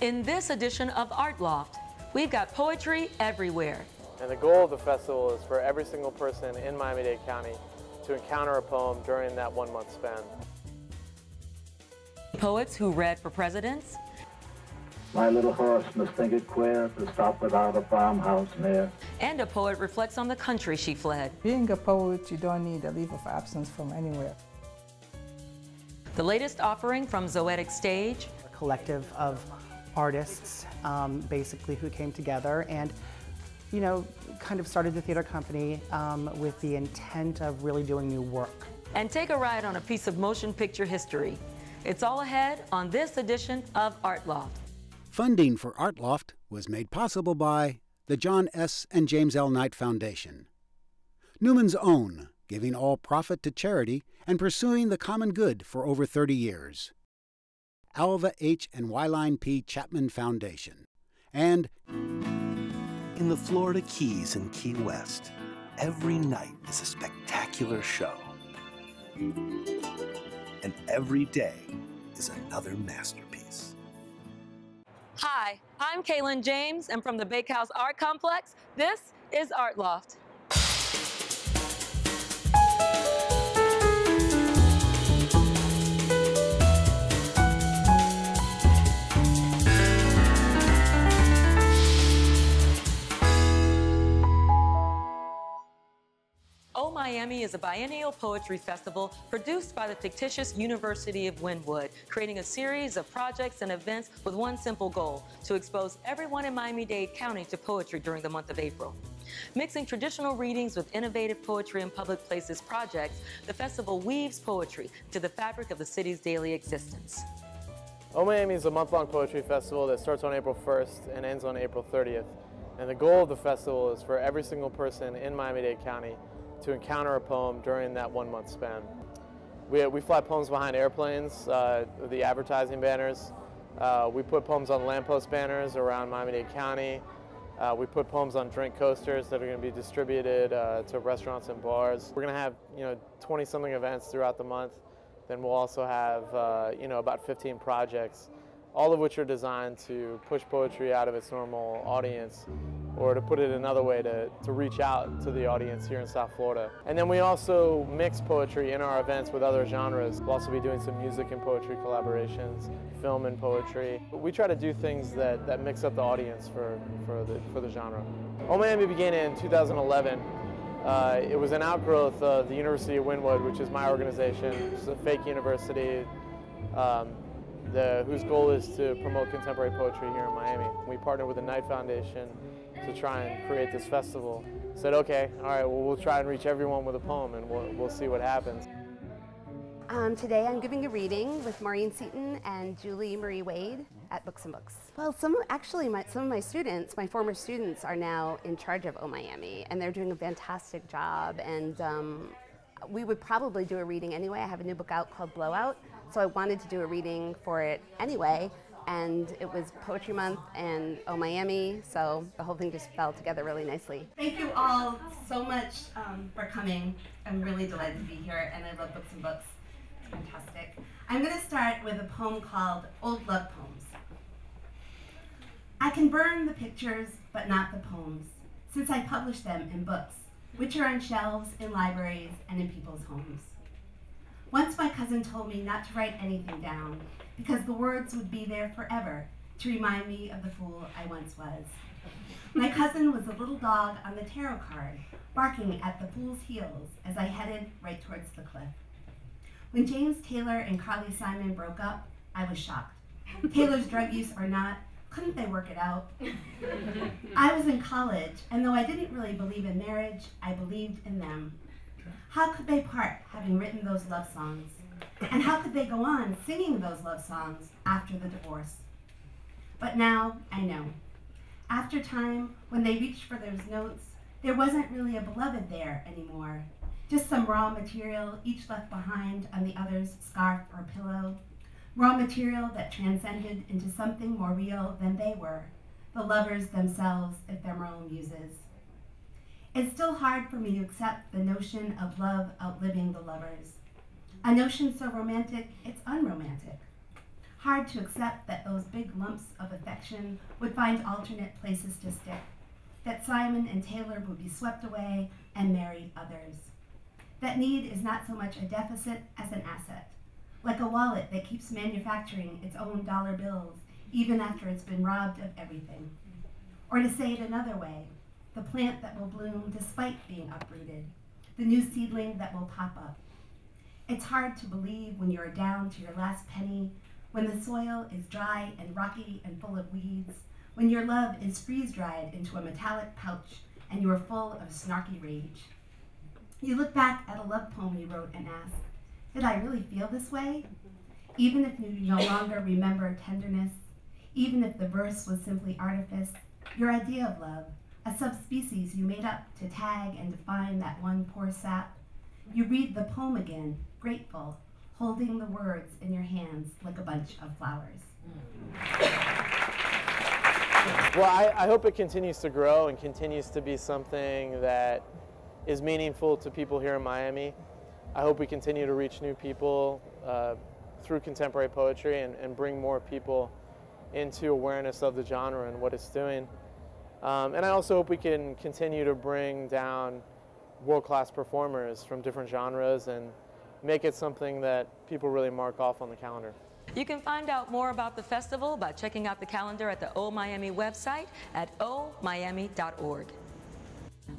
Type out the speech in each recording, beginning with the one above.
In this edition of Art Loft, we've got poetry everywhere. And the goal of the festival is for every single person in Miami-Dade County to encounter a poem during that one month span. Poets who read for presidents, My little horse must think it queer to stop without a farmhouse near. and a poet reflects on the country she fled. Being a poet, you don't need a leave of absence from anywhere. The latest offering from Zoetic Stage, a collective of artists, um, basically, who came together and, you know, kind of started the theater company um, with the intent of really doing new work. and take a ride on a piece of motion picture history. It's all ahead on this edition of Art Loft. Funding for Art Loft was made possible by the John S. and James L. Knight Foundation, Newman's Own, giving all profit to charity and pursuing the common good for over 30 years, Alva H. and Wyline P. Chapman Foundation, and In the Florida Keys and Key West, every night is a spectacular show. And every day is another masterpiece. Hi, I'm Kalyn James, and from the Bakehouse Art Complex, this is Art Loft. Miami is a biennial poetry festival produced by the fictitious University of Wynwood, creating a series of projects and events with one simple goal to expose everyone in Miami Dade County to poetry during the month of April. Mixing traditional readings with innovative poetry and public places projects, the festival weaves poetry to the fabric of the city's daily existence. O Miami is a month-long poetry festival that starts on April 1st and ends on April 30th. And the goal of the festival is for every single person in Miami-Dade County to encounter a poem during that one-month span. We, we fly poems behind airplanes, uh, the advertising banners. Uh, we put poems on lamppost banners around Miami-Dade County. Uh, we put poems on drink coasters that are going to be distributed uh, to restaurants and bars. We're going to have, you know, 20-something events throughout the month. Then we'll also have, uh, you know, about 15 projects, all of which are designed to push poetry out of its normal audience, or to put it another way, to, to reach out to the audience here in South Florida. And then we also mix poetry in our events with other genres. We'll also be doing some music and poetry collaborations, film and poetry. We try to do things that, that mix up the audience for, for, the, for the genre. Oh Miami began in 2011. Uh, it was an outgrowth of the University of Wynwood, which is my organization. It's a fake university um, the, whose goal is to promote contemporary poetry here in Miami. We partnered with the Knight Foundation to try and create this festival. Said, okay, all right, well, we'll try and reach everyone with a poem and we'll, we'll see what happens. Um, today I'm giving a reading with Maureen Seaton and Julie Marie Wade at Books and Books. Well, some actually my, some of my students, my former students, are now in charge of O Miami, and they're doing a fantastic job. And um, we would probably do a reading anyway. I have a new book out called Blowout, so I wanted to do a reading for it anyway. And it was Poetry Month and O Miami, so the whole thing just fell together really nicely. Thank you all so much um, for coming. I'm really delighted to be here, and I love Books and Books. It's fantastic. I'm going to start with a poem called Old Love Poems. I can burn the pictures, but not the poems, since I publish them in books, which are on shelves in libraries and in people's homes. Once my cousin told me not to write anything down because the words would be there forever to remind me of the fool I once was. My cousin was a little dog on the tarot card, barking at the fool's heels as I headed right towards the cliff. When James Taylor and Carly Simon broke up, I was shocked. Taylor's drug use or not, couldn't they work it out? I was in college, and though I didn't really believe in marriage, I believed in them. How could they part having written those love songs? And how could they go on singing those love songs after the divorce? But now I know. After time, when they reached for those notes, there wasn't really a beloved there anymore. Just some raw material, each left behind on the other's scarf or pillow. Raw material that transcended into something more real than they were, the lovers themselves, ephemeral muses. It's still hard for me to accept the notion of love outliving the lovers. A notion so romantic, it's unromantic. hard to accept that those big lumps of affection would find alternate places to stick, that Simon and Taylor would be swept away and marry others. That need is not so much a deficit as an asset, like a wallet that keeps manufacturing its own dollar bills even after it's been robbed of everything. Or to say it another way, the plant that will bloom despite being uprooted, the new seedling that will pop up. It's hard to believe when you're down to your last penny, when the soil is dry and rocky and full of weeds, when your love is freeze dried into a metallic pouch and you are full of snarky rage. You look back at a love poem you wrote and ask, Did I really feel this way? Even if you no longer remember tenderness, even if the verse was simply artifice, your idea of love, a subspecies you made up to tag and define that one poor sap, you read the poem again, grateful, holding the words in your hands like a bunch of flowers. Well, I, I, hope it continues to grow and continues to be something that is meaningful to people here in Miami. I hope we continue to reach new people uh, through contemporary poetry and, and, bring more people into awareness of the genre and what it's doing. Um, and I also hope we can continue to bring down world-class performers from different genres and make it something that people really mark off on the calendar. You can find out more about the festival by checking out the calendar at the O Miami website at omiami.org.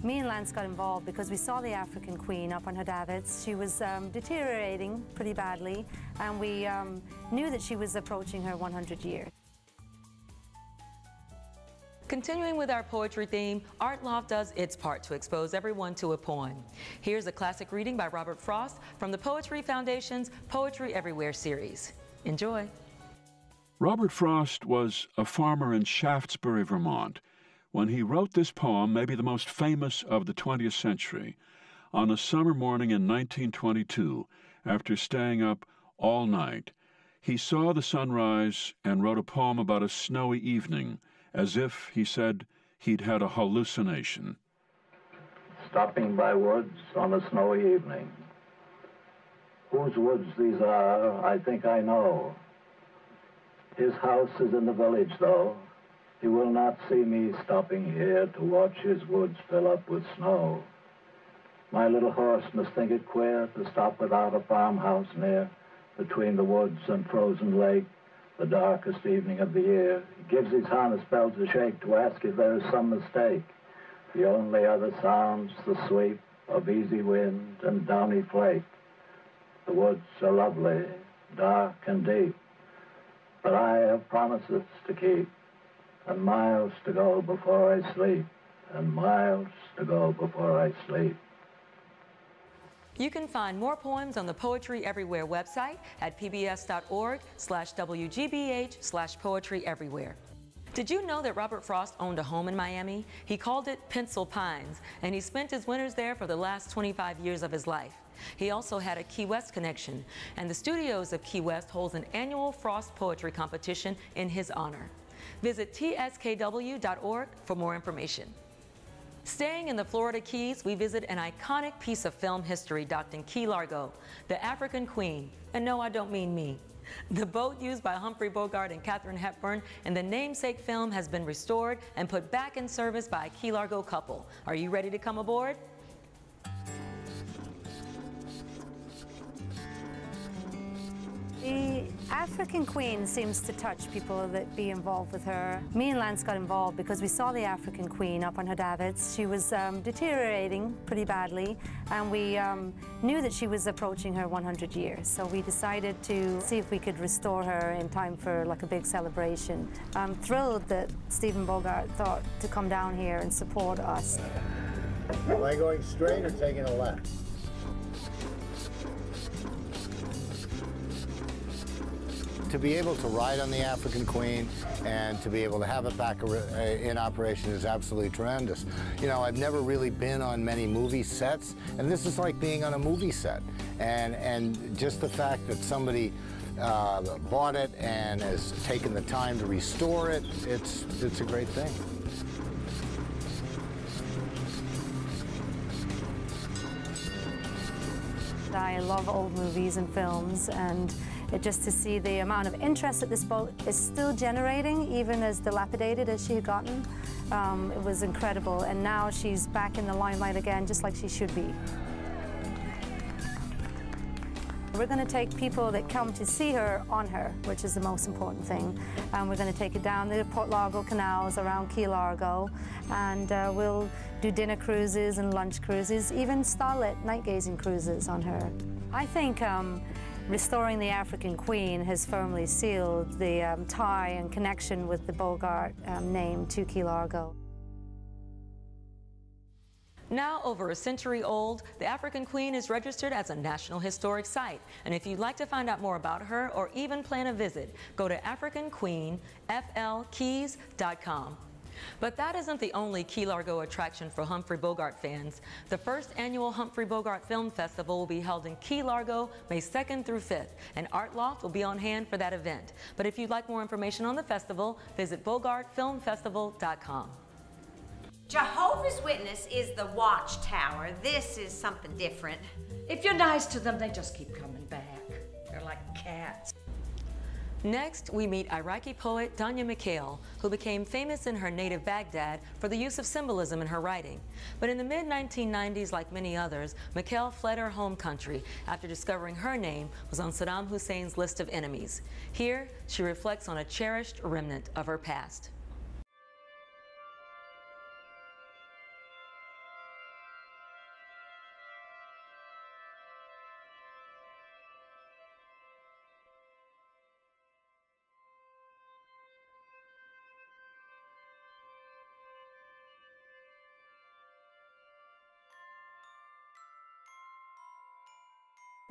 Me and Lance got involved because we saw the African Queen up on her davits. She was um, deteriorating pretty badly, and we um, knew that she was approaching her 100 years. Continuing with our poetry theme, Art Loft does its part to expose everyone to a poem. Here's a classic reading by Robert Frost from the Poetry Foundation's Poetry Everywhere series. Enjoy. Robert Frost was a farmer in Shaftsbury, Vermont, when he wrote this poem, maybe the most famous of the 20th century, on a summer morning in 1922, after staying up all night. He saw the sunrise and wrote a poem about a snowy evening as if, he said, he'd had a hallucination. Stopping by woods on a snowy evening. Whose woods these are, I think I know. His house is in the village, though. He will not see me stopping here to watch his woods fill up with snow. My little horse must think it queer to stop without a farmhouse near, between the woods and frozen lake the darkest evening of the year. He gives his harness bells a shake to ask if there is some mistake. The only other sounds the sweep of easy wind and downy flake. The woods are lovely, dark and deep, but I have promises to keep, and miles to go before I sleep, and miles to go before I sleep. You can find more poems on the Poetry Everywhere website at pbs.org slash wgbh slash poetry everywhere. Did you know that Robert Frost owned a home in Miami? He called it Pencil Pines, and he spent his winters there for the last 25 years of his life. He also had a Key West connection, and the studios of Key West holds an annual Frost Poetry Competition in his honor. Visit tskw.org for more information. Staying in the Florida Keys, we visit an iconic piece of film history docked in Key Largo, the African Queen. And no, I don't mean me. The boat used by Humphrey Bogart and Katharine Hepburn in the namesake film has been restored and put back in service by a Key Largo couple. Are you ready to come aboard? African Queen seems to touch people that be involved with her. Me and Lance got involved because we saw the African Queen up on her davits. She was um, deteriorating pretty badly, and we um, knew that she was approaching her 100 years. So we decided to see if we could restore her in time for like a big celebration. I'm thrilled that Stephen Bogart thought to come down here and support us. Am I going straight or taking a left? To be able to ride on the African Queen and to be able to have it back uh, in operation is absolutely tremendous. You know, I've never really been on many movie sets, and this is like being on a movie set. And, and just the fact that somebody uh, bought it and has taken the time to restore it, it's, it's a great thing. I love old movies and films, and just to see the amount of interest that this boat is still generating, even as dilapidated as she had gotten, um, it was incredible. And now she's back in the limelight again, just like she should be. We're going to take people that come to see her on her, which is the most important thing. And we're going to take it down the Port Largo canals around Key Largo, and uh, we'll do dinner cruises and lunch cruises, even starlit night gazing cruises on her. I think um, restoring the African Queen has firmly sealed the um, tie and connection with the Bogart um, name to Key Largo. Now over a century old, the African Queen is registered as a National Historic Site. And if you'd like to find out more about her or even plan a visit, go to AfricanQueenFLKeys.com. But that isn't the only Key Largo attraction for Humphrey Bogart fans. The first annual Humphrey Bogart Film Festival will be held in Key Largo May 2nd through 5th, and Art Loft will be on hand for that event. But if you'd like more information on the festival, visit BogartFilmFestival.com. Jehovah's Witness is the watchtower. This is something different. If you're nice to them, they just keep coming back. They're like cats. Next, we meet Iraqi poet Dunya Mikhail, who became famous in her native Baghdad for the use of symbolism in her writing. But in the mid-1990s, like many others, Mikhail fled her home country after discovering her name was on Saddam Hussein's list of enemies. Here, she reflects on a cherished remnant of her past.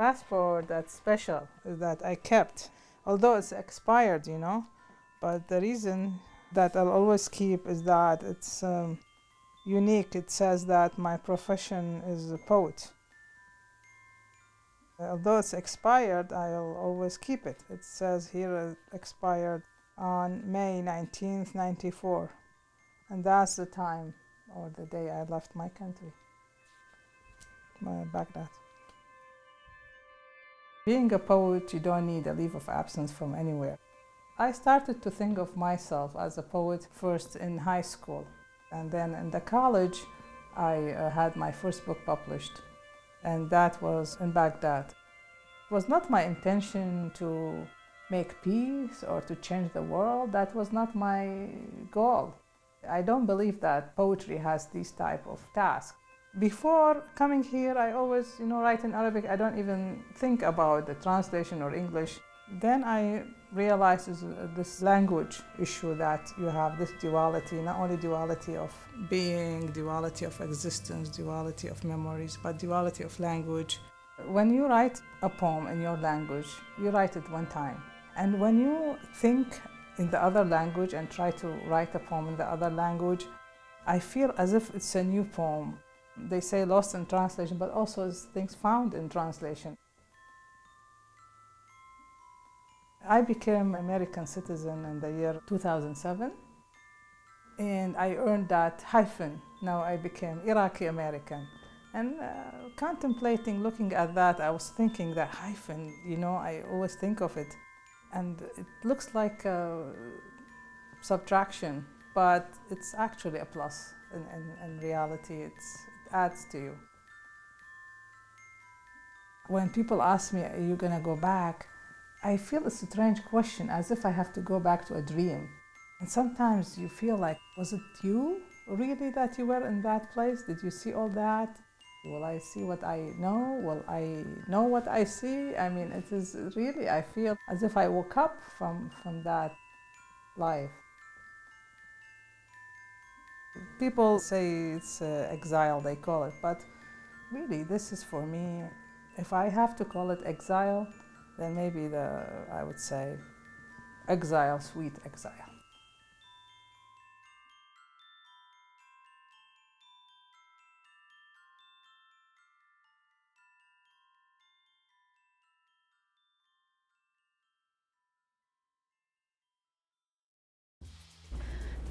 Passport that's special that I kept, although it's expired, you know. But the reason that I'll always keep is that it's um, unique. It says that my profession is a poet. Although it's expired, I'll always keep it. It says here expired on May 19th, 94. And that's the time or the day I left my country, my Baghdad. Being a poet, you don't need a leave of absence from anywhere. I started to think of myself as a poet first in high school. And then in the college, I uh, had my first book published. And that was in Baghdad. It was not my intention to make peace or to change the world. That was not my goal. I don't believe that poetry has these type of tasks. Before coming here, I always, you know, write in Arabic. I don't even think about the translation or English. Then I realized uh, this language issue that you have this duality, not only duality of being, duality of existence, duality of memories, but duality of language. When you write a poem in your language, you write it one time. And when you think in the other language and try to write a poem in the other language, I feel as if it's a new poem they say lost in translation, but also things found in translation. I became American citizen in the year 2007 and I earned that hyphen. Now I became Iraqi American. And uh, contemplating, looking at that, I was thinking that hyphen, you know, I always think of it. And it looks like a subtraction, but it's actually a plus. In, in, in reality, it's, adds to you. When people ask me, are you going to go back? I feel it's a strange question, as if I have to go back to a dream. And sometimes you feel like, was it you really that you were in that place? Did you see all that? Will I see what I know? Will I know what I see? I mean, it is really, I feel as if I woke up from, from that life. People say it's uh, exile, they call it, but really, this is for me. If I have to call it exile, then maybe the I would say exile, sweet exile.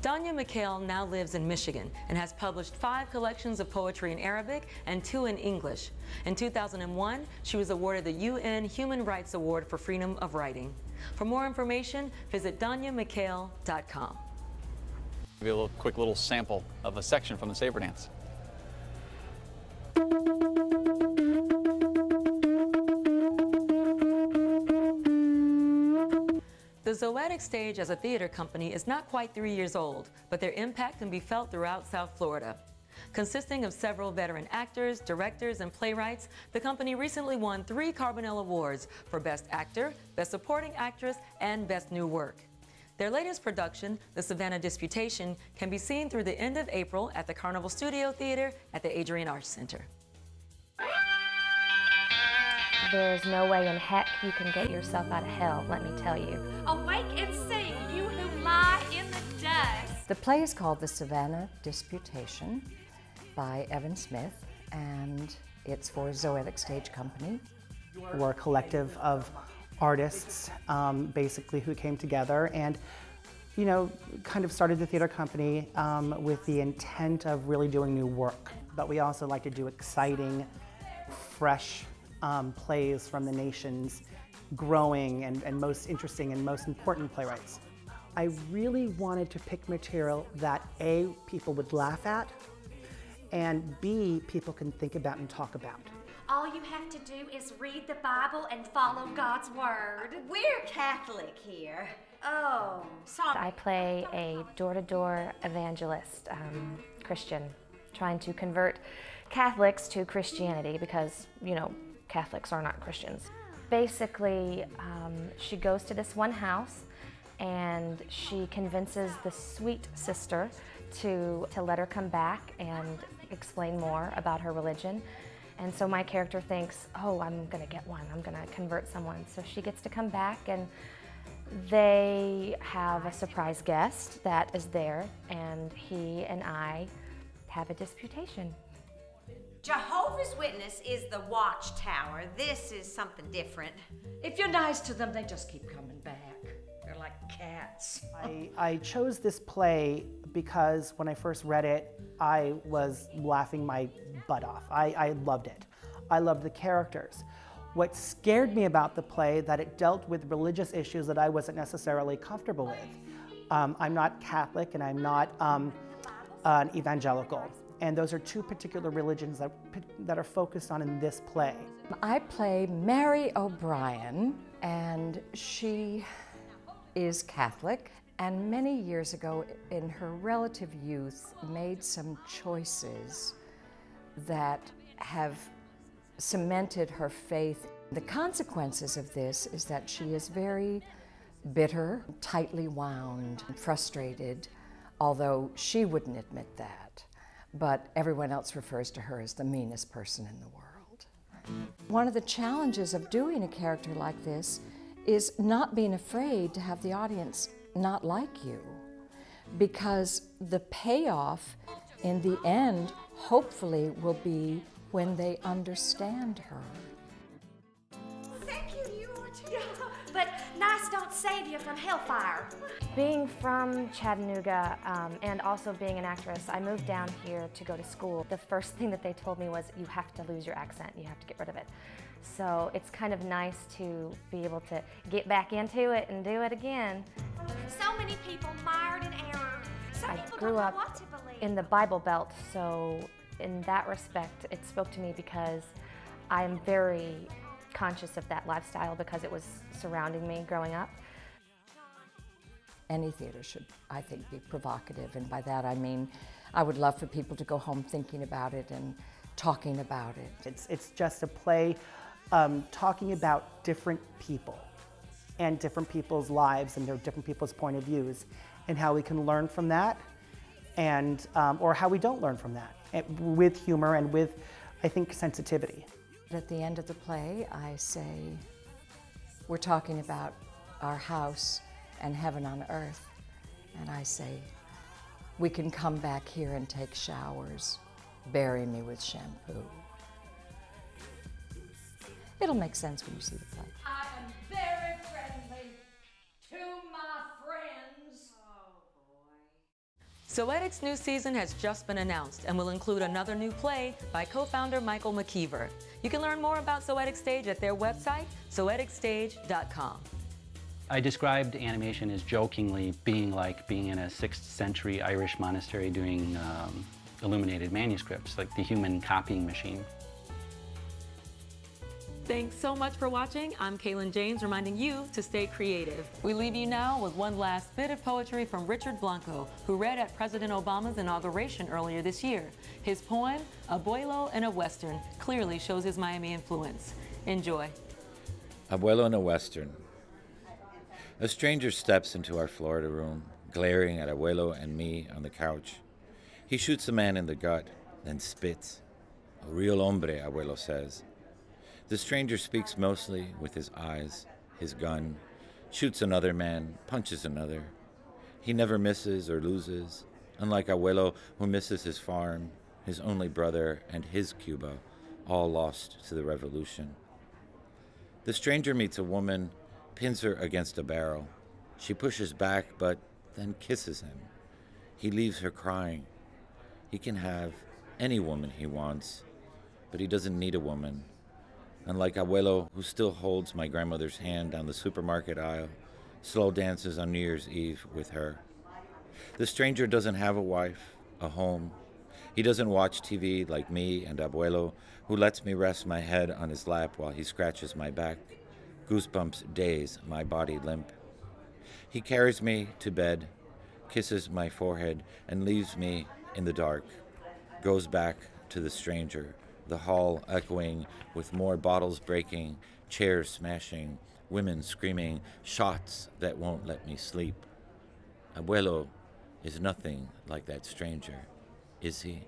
Dunya Mikhail now lives in Michigan and has published five collections of poetry in Arabic and two in English. In 2001, she was awarded the UN Human Rights Award for Freedom of Writing. For more information, visit dunyamikhail.com. Give you a little, quick little sample of a section from the Saber Dance. The Zoetic Stage as a theater company is not quite three years old, but their impact can be felt throughout South Florida. Consisting of several veteran actors, directors, and playwrights, the company recently won three Carbonell Awards for Best Actor, Best Supporting Actress, and Best New Work. Their latest production, The Savannah Disputation, can be seen through the end of April at the Carnival Studio Theater at the Adrienne Arsht Center. There's no way in heck you can get yourself out of hell, let me tell you. Awake and sing, you who lie in the dust. The play is called The Savannah Disputation by Evan Smith, and it's for Zoetic Stage Company. We're a collective of artists, um, basically, who came together and, you know, kind of started the theater company um, with the intent of really doing new work. But we also like to do exciting, fresh um, plays from the nation's growing and, and most interesting and most important playwrights. I really wanted to pick material that A, people would laugh at, and B, people can think about and talk about. All you have to do is read the Bible and follow God's word. We're Catholic here. Oh, sorry. I play a door to door evangelist, um, Christian, trying to convert Catholics to Christianity because, you know, Catholics are not Christians. Basically, um, she goes to this one house and she convinces the sweet sister to, to let her come back and explain more about her religion. And so my character thinks, oh, I'm going to get one. I'm going to convert someone. So she gets to come back and they have a surprise guest that is there and he and I have a disputation. Jehovah's Witness is the watchtower. This is something different. If you're nice to them, they just keep coming back. They're like cats. I, I chose this play because when I first read it, I was laughing my butt off. I, I loved it. I loved the characters. What scared me about the play that it dealt with religious issues that I wasn't necessarily comfortable with. Um, I'm not Catholic and I'm not um, an evangelical. And those are two particular religions that, that are focused on in this play. I play Mary O'Brien, and she is Catholic, and many years ago, in her relative youth, made some choices that have cemented her faith. The consequences of this is that she is very bitter, tightly wound, frustrated, although she wouldn't admit that but everyone else refers to her as the meanest person in the world. One of the challenges of doing a character like this is not being afraid to have the audience not like you, because the payoff in the end hopefully will be when they understand her. Thank you, you are too. But nice don't save you from hellfire. Being from Chattanooga um, and also being an actress, I moved down here to go to school. The first thing that they told me was, you have to lose your accent, you have to get rid of it. So it's kind of nice to be able to get back into it and do it again. So many people mired in error. Some I people grew don't up know what to believe. in the Bible Belt, so in that respect, it spoke to me because I'm very conscious of that lifestyle because it was surrounding me growing up. Any theater should, I think, be provocative, and by that I mean I would love for people to go home thinking about it and talking about it. It's, it's just a play um, talking about different people and different people's lives and their different people's point of views and how we can learn from that and um, or how we don't learn from that and with humor and with, I think, sensitivity. At the end of the play, I say, we're talking about our house and heaven on earth. And I say, we can come back here and take showers. Bury me with shampoo. It'll make sense when you see the play. I am very friendly to my friends. Zoetic's new season has just been announced and will include another new play by co-founder Michael McKeever. You can learn more about Zoetic Stage at their website, zoeticstage.com. I described animation as jokingly being like being in a 6th century Irish monastery doing um, illuminated manuscripts, like the human copying machine. Thanks so much for watching. I'm Kalyn James reminding you to stay creative. We leave you now with one last bit of poetry from Richard Blanco, who read at President Obama's inauguration earlier this year. His poem, Abuelo in a Western, clearly shows his Miami influence. Enjoy. Abuelo in a Western. A stranger steps into our Florida room, glaring at Abuelo and me on the couch. He shoots the man in the gut, then spits. A real hombre, Abuelo says. The stranger speaks mostly with his eyes, his gun, shoots another man, punches another. He never misses or loses, unlike Abuelo, who misses his farm, his only brother, and his Cuba, all lost to the revolution. The stranger meets a woman, pins her against a barrel. She pushes back, but then kisses him. He leaves her crying. He can have any woman he wants, but he doesn't need a woman Unlike Abuelo, who still holds my grandmother's hand down the supermarket aisle, slow dances on New Year's Eve with her. The stranger doesn't have a wife, a home. He doesn't watch TV like me and Abuelo, who lets me rest my head on his lap while he scratches my back. Goosebumps daze my body limp. He carries me to bed, kisses my forehead, and leaves me in the dark. Goes back to the stranger the hall echoing with more bottles breaking, chairs smashing, women screaming, shots that won't let me sleep. Abuelo is nothing like that stranger, is he?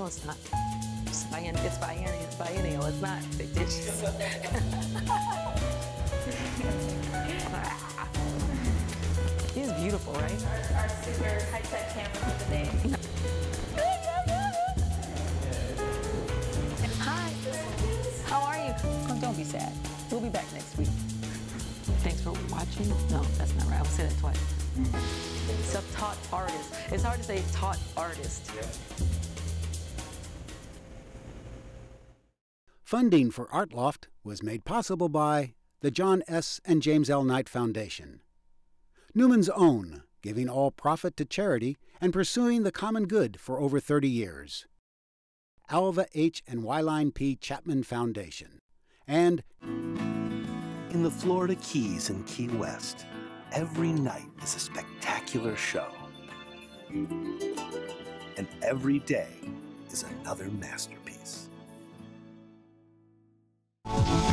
No, it's not. It's, biennial. It's biennial. biennial. It's not fictitious. He's beautiful, right? Our, our super high-tech camera for the day. Hi. How are you? Oh, don't be sad. We'll be back next week. Thanks for watching. No, that's not right. I will say that twice. Self-taught artist. It's hard to say taught artist. Funding for Art Loft was made possible by the John S. and James L. Knight Foundation, Newman's Own, giving all profit to charity and pursuing the common good for over 30 years, Alva H. and Wyline P. Chapman Foundation, and in the Florida Keys and Key West, every night is a spectacular show. And every day is another masterpiece. Thank you.